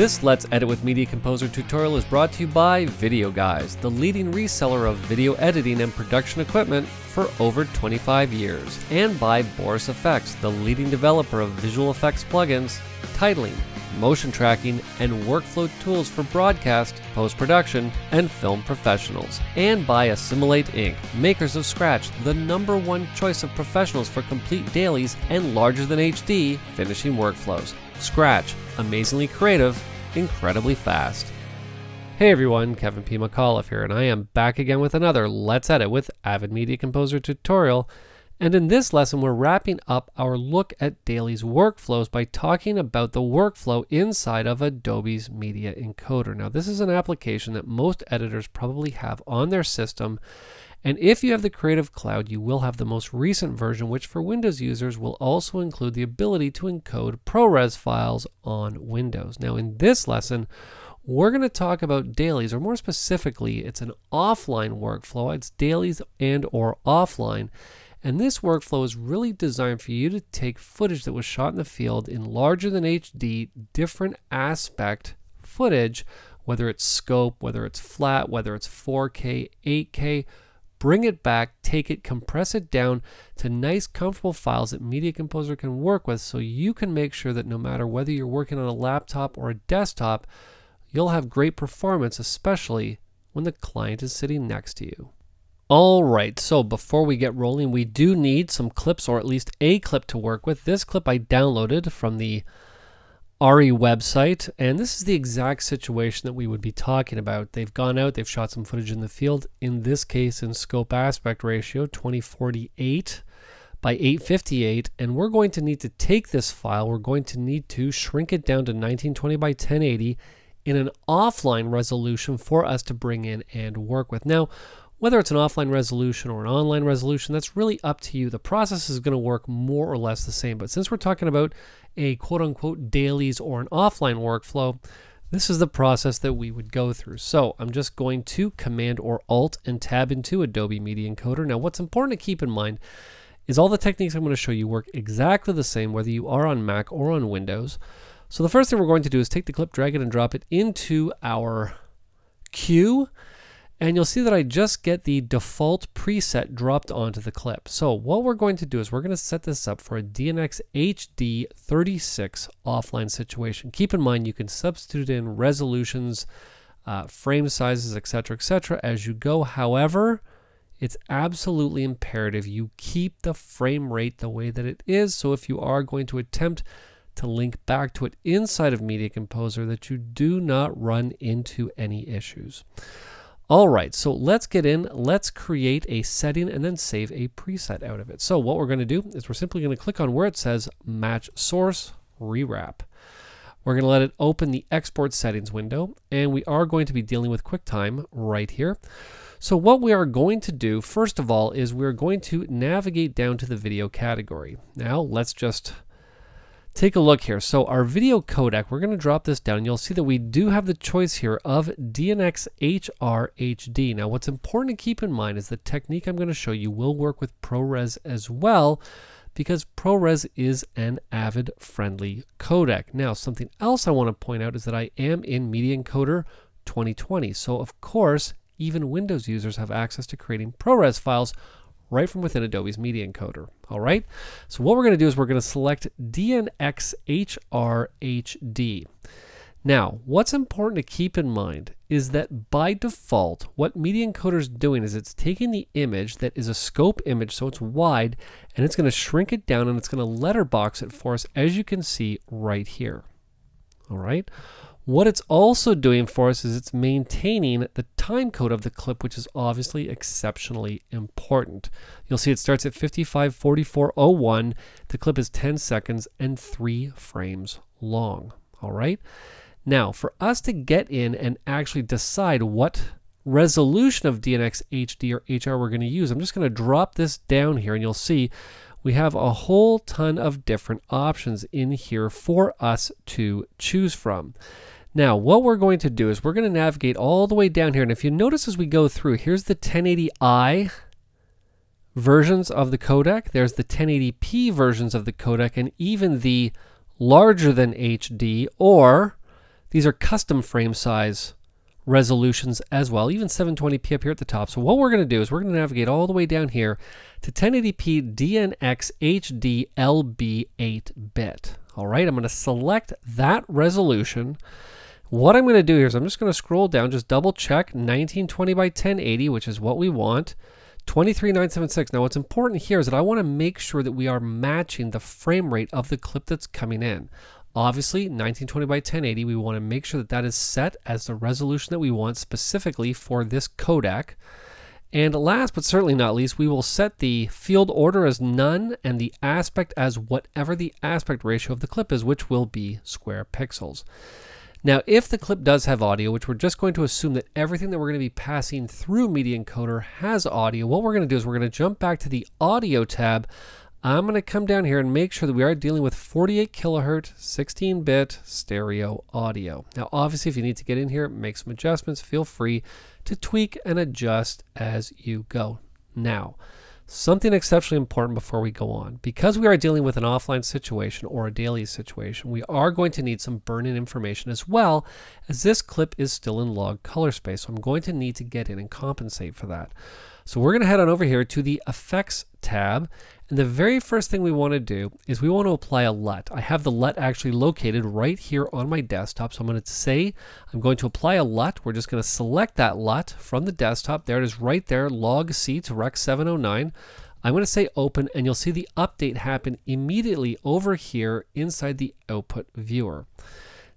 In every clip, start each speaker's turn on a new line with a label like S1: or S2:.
S1: This Let's Edit with Media Composer tutorial is brought to you by Video Guys, the leading reseller of video editing and production equipment for over 25 years, and by Boris FX, the leading developer of visual effects plugins, titling, motion tracking, and workflow tools for broadcast, post production, and film professionals. And by Assimilate Inc., makers of Scratch, the number one choice of professionals for complete dailies and larger than HD finishing workflows. Scratch, amazingly creative, incredibly fast. Hey everyone, Kevin P. McAuliffe here, and I am back again with another Let's Edit with Avid Media Composer tutorial. And in this lesson, we're wrapping up our look at Dailies workflows by talking about the workflow inside of Adobe's Media Encoder. Now, this is an application that most editors probably have on their system. And if you have the Creative Cloud, you will have the most recent version, which for Windows users will also include the ability to encode ProRes files on Windows. Now, in this lesson, we're going to talk about dailies, or more specifically, it's an offline workflow. It's dailies and or offline. And this workflow is really designed for you to take footage that was shot in the field in larger than HD, different aspect footage, whether it's scope, whether it's flat, whether it's 4K, 8K, bring it back, take it, compress it down to nice, comfortable files that Media Composer can work with so you can make sure that no matter whether you're working on a laptop or a desktop, you'll have great performance, especially when the client is sitting next to you. All right, so before we get rolling, we do need some clips or at least a clip to work with. This clip I downloaded from the ARRI website, and this is the exact situation that we would be talking about. They've gone out, they've shot some footage in the field, in this case in scope aspect ratio 2048 by 858, and we're going to need to take this file, we're going to need to shrink it down to 1920 by 1080 in an offline resolution for us to bring in and work with. Now, whether it's an offline resolution or an online resolution, that's really up to you. The process is going to work more or less the same. But since we're talking about a quote unquote dailies or an offline workflow, this is the process that we would go through. So I'm just going to Command or Alt and tab into Adobe Media Encoder. Now, what's important to keep in mind is all the techniques I'm going to show you work exactly the same whether you are on Mac or on Windows. So the first thing we're going to do is take the clip, drag it, and drop it into our queue. And you'll see that I just get the default preset dropped onto the clip. So what we're going to do is we're going to set this up for a DNX HD 36 offline situation. Keep in mind you can substitute in resolutions, uh, frame sizes, etc., etc. as you go. However, it's absolutely imperative you keep the frame rate the way that it is. So if you are going to attempt to link back to it inside of Media Composer, that you do not run into any issues. All right, so let's get in, let's create a setting and then save a preset out of it. So what we're gonna do is we're simply gonna click on where it says match source, rewrap. We're gonna let it open the export settings window and we are going to be dealing with QuickTime right here. So what we are going to do, first of all, is we're going to navigate down to the video category. Now let's just take a look here. So our video codec, we're going to drop this down. You'll see that we do have the choice here of DNX HR HD. Now what's important to keep in mind is the technique I'm going to show you will work with ProRes as well because ProRes is an Avid friendly codec. Now something else I want to point out is that I am in Media Encoder 2020. So of course, even Windows users have access to creating ProRes files right from within Adobe's Media Encoder. All right, so what we're going to do is we're going to select DNxHRHD. Now, what's important to keep in mind is that by default, what Media Encoder is doing is it's taking the image that is a scope image, so it's wide, and it's going to shrink it down and it's going to letterbox it for us, as you can see right here. All right. What it's also doing for us is it's maintaining the time code of the clip, which is obviously exceptionally important. You'll see it starts at 554401. The clip is 10 seconds and 3 frames long. All right. Now, for us to get in and actually decide what resolution of DNX HD or HR we're going to use, I'm just going to drop this down here and you'll see we have a whole ton of different options in here for us to choose from. Now, what we're going to do is we're going to navigate all the way down here. And if you notice as we go through, here's the 1080i versions of the codec. There's the 1080p versions of the codec and even the larger than HD or These are custom frame size resolutions as well, even 720p up here at the top. So what we're going to do is we're going to navigate all the way down here to 1080p DNX HD LB 8-bit. All right, I'm going to select that resolution. What I'm going to do here is I'm just going to scroll down, just double check 1920 by 1080, which is what we want. 23976. Now what's important here is that I want to make sure that we are matching the frame rate of the clip that's coming in. Obviously, 1920 by 1080, we want to make sure that that is set as the resolution that we want specifically for this codec. And last but certainly not least, we will set the field order as none and the aspect as whatever the aspect ratio of the clip is, which will be square pixels. Now, if the clip does have audio, which we're just going to assume that everything that we're going to be passing through Media Encoder has audio, what we're going to do is we're going to jump back to the Audio tab I'm going to come down here and make sure that we are dealing with 48 kilohertz, 16-bit stereo audio. Now, obviously, if you need to get in here, make some adjustments, feel free to tweak and adjust as you go. Now, something exceptionally important before we go on. Because we are dealing with an offline situation or a daily situation, we are going to need some burn-in information as well, as this clip is still in log color space. So I'm going to need to get in and compensate for that. So we're going to head on over here to the Effects tab, and the very first thing we want to do is we want to apply a LUT. I have the LUT actually located right here on my desktop. So I'm going to say I'm going to apply a LUT. We're just going to select that LUT from the desktop. There it is right there, log C to Rec 709. I'm going to say open and you'll see the update happen immediately over here inside the output viewer.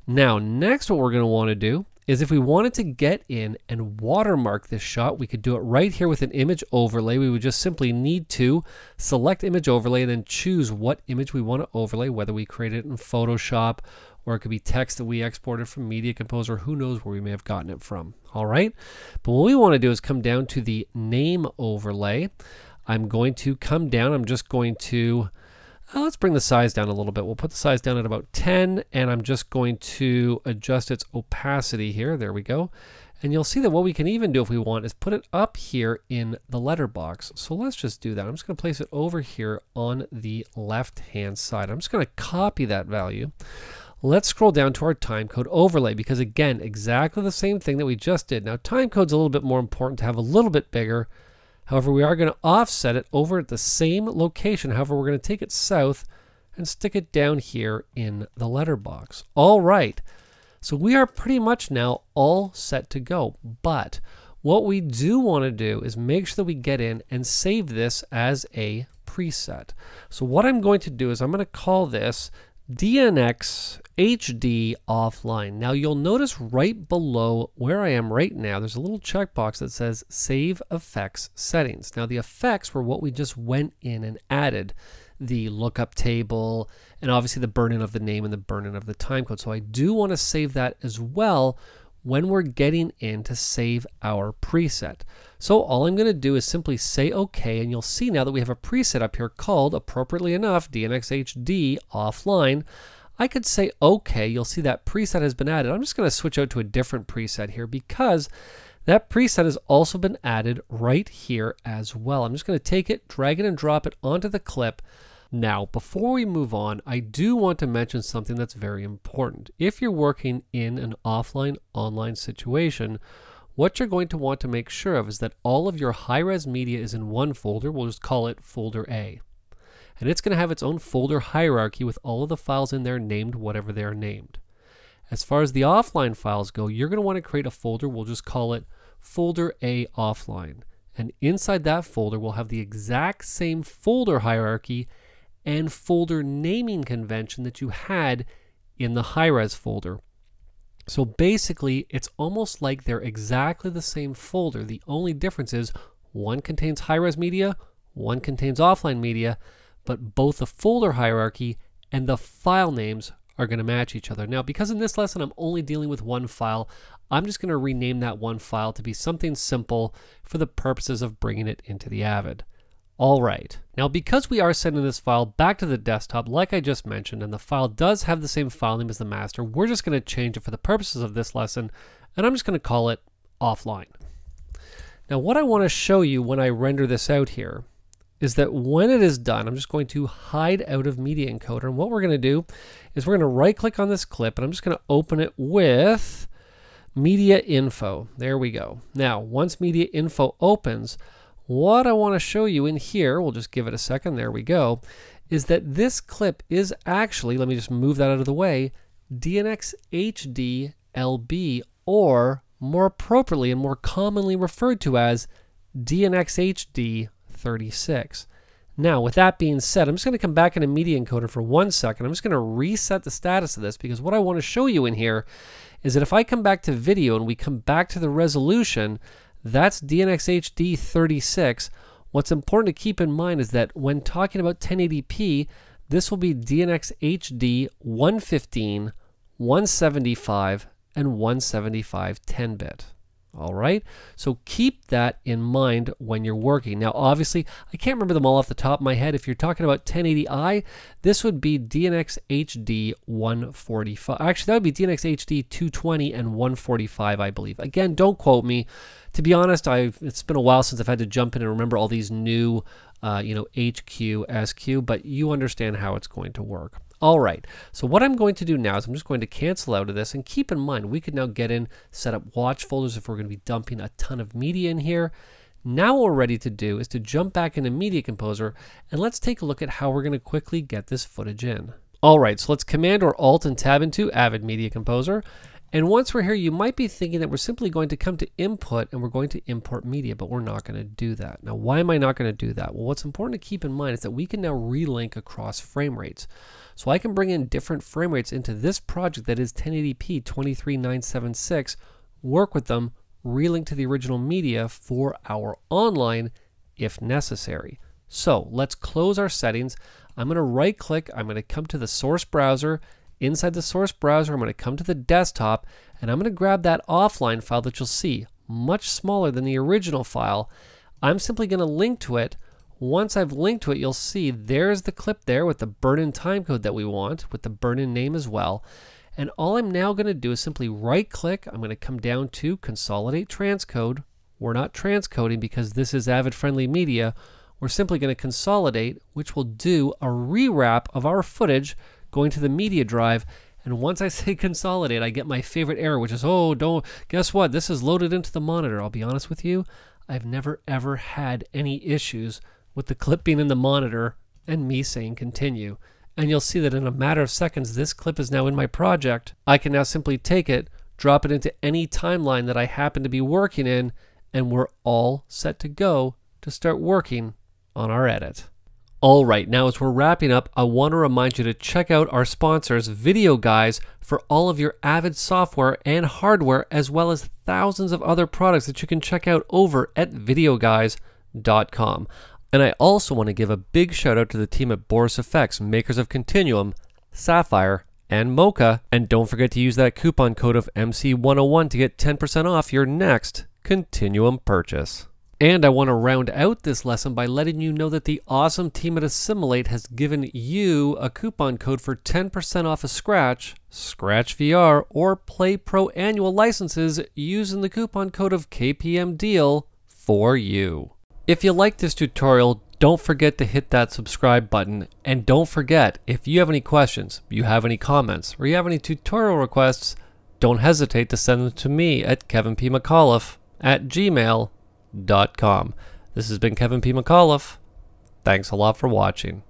S1: Now, next what we're going to want to do is if we wanted to get in and watermark this shot, we could do it right here with an image overlay. We would just simply need to select image overlay and then choose what image we want to overlay, whether we create it in Photoshop or it could be text that we exported from Media Composer. Who knows where we may have gotten it from. All right. But what we want to do is come down to the name overlay. I'm going to come down. I'm just going to uh, let's bring the size down a little bit. We'll put the size down at about 10 and I'm just going to adjust its opacity here. There we go. And you'll see that what we can even do if we want is put it up here in the letterbox. So let's just do that. I'm just going to place it over here on the left hand side. I'm just going to copy that value. Let's scroll down to our timecode overlay because again, exactly the same thing that we just did. Now timecode's a little bit more important to have a little bit bigger However, we are going to offset it over at the same location. However, we're going to take it south and stick it down here in the letterbox. All right. So we are pretty much now all set to go. But what we do want to do is make sure that we get in and save this as a preset. So what I'm going to do is I'm going to call this DNX HD offline. Now you'll notice right below where I am right now, there's a little checkbox that says Save Effects Settings. Now the effects were what we just went in and added the lookup table and obviously the burn in of the name and the burn in of the timecode. So I do want to save that as well when we're getting in to save our preset. So all I'm going to do is simply say OK, and you'll see now that we have a preset up here called, appropriately enough, DNXHD offline. I could say OK, you'll see that preset has been added. I'm just going to switch out to a different preset here because that preset has also been added right here as well. I'm just going to take it, drag it and drop it onto the clip. Now, before we move on, I do want to mention something that's very important. If you're working in an offline online situation, what you're going to want to make sure of is that all of your high-res media is in one folder. We'll just call it folder A. And it's going to have its own folder hierarchy with all of the files in there named whatever they're named. As far as the offline files go, you're going to want to create a folder. We'll just call it folder A offline. And inside that folder, we'll have the exact same folder hierarchy and folder naming convention that you had in the high-res folder. So basically, it's almost like they're exactly the same folder. The only difference is one contains high-res media, one contains offline media, but both the folder hierarchy and the file names are going to match each other. Now, because in this lesson I'm only dealing with one file, I'm just going to rename that one file to be something simple for the purposes of bringing it into the Avid. All right, now because we are sending this file back to the desktop, like I just mentioned, and the file does have the same file name as the master, we're just going to change it for the purposes of this lesson, and I'm just going to call it offline. Now what I want to show you when I render this out here is that when it is done, I'm just going to hide out of Media Encoder. And what we're going to do is we're going to right click on this clip and I'm just going to open it with Media Info. There we go. Now, once Media Info opens, what I want to show you in here, we'll just give it a second, there we go, is that this clip is actually, let me just move that out of the way, DNX HD LB, or more appropriately and more commonly referred to as DNX HD 36. Now, with that being said, I'm just going to come back into Media Encoder for one second. I'm just going to reset the status of this because what I want to show you in here is that if I come back to video and we come back to the resolution, that's DNX HD 36. What's important to keep in mind is that when talking about 1080p, this will be DNxHD 115, 175, and 175 10-bit. All right, so keep that in mind when you're working. Now, obviously, I can't remember them all off the top of my head. If you're talking about 1080i, this would be DNX HD 145. Actually, that would be DNX HD 220 and 145, I believe. Again, don't quote me. To be honest, I've it's been a while since I've had to jump in and remember all these new, uh, you know, HQ, SQ, but you understand how it's going to work. All right, so what I'm going to do now is I'm just going to cancel out of this and keep in mind we could now get in, set up watch folders if we're going to be dumping a ton of media in here. Now what we're ready to do is to jump back into Media Composer and let's take a look at how we're going to quickly get this footage in. All right, so let's Command or Alt and Tab into Avid Media Composer. And once we're here, you might be thinking that we're simply going to come to input and we're going to import media, but we're not going to do that. Now, why am I not going to do that? Well, what's important to keep in mind is that we can now relink across frame rates. So I can bring in different frame rates into this project that is 1080p 23976, work with them, relink to the original media for our online if necessary. So let's close our settings. I'm going to right click, I'm going to come to the source browser. Inside the source browser, I'm going to come to the desktop and I'm going to grab that offline file that you'll see, much smaller than the original file. I'm simply going to link to it once I've linked to it, you'll see there's the clip there with the burn-in timecode that we want, with the burn-in name as well. And all I'm now going to do is simply right click. I'm going to come down to consolidate transcode. We're not transcoding because this is Avid friendly media. We're simply going to consolidate, which will do a rewrap of our footage going to the media drive. And once I say consolidate, I get my favorite error, which is, oh, don't, guess what? This is loaded into the monitor. I'll be honest with you. I've never ever had any issues with the clip being in the monitor and me saying continue. And you'll see that in a matter of seconds, this clip is now in my project. I can now simply take it, drop it into any timeline that I happen to be working in, and we're all set to go to start working on our edit. All right, now as we're wrapping up, I want to remind you to check out our sponsors, Video Guys, for all of your Avid software and hardware, as well as thousands of other products that you can check out over at videoguys.com. And I also want to give a big shout out to the team at Boris FX, makers of Continuum, Sapphire, and Mocha. And don't forget to use that coupon code of MC101 to get 10% off your next Continuum purchase. And I want to round out this lesson by letting you know that the awesome team at Assimilate has given you a coupon code for 10% off a Scratch, Scratch VR, or Play Pro annual licenses using the coupon code of KPM Deal for you. If you like this tutorial, don't forget to hit that subscribe button. And don't forget, if you have any questions, you have any comments, or you have any tutorial requests, don't hesitate to send them to me at kevinpmcauliffe at gmail.com. This has been Kevin P. McAuliffe. Thanks a lot for watching.